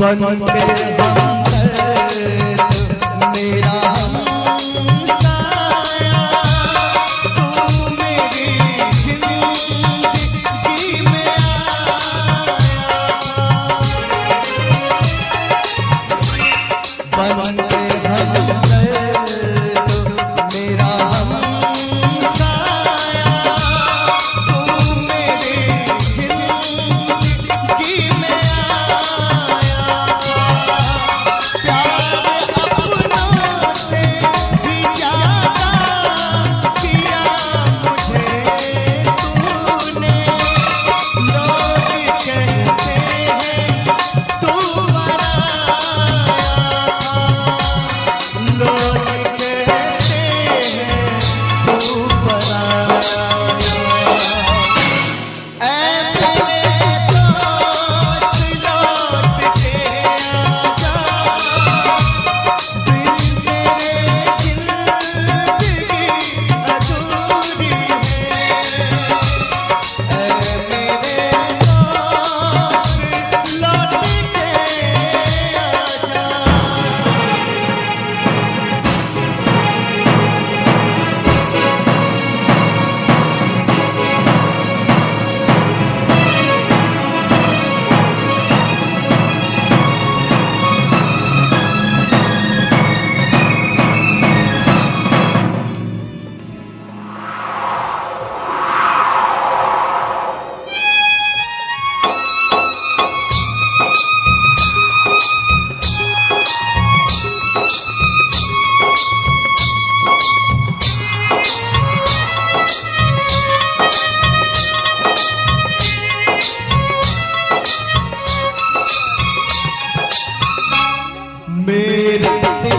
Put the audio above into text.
बन के हम मेरा Ay,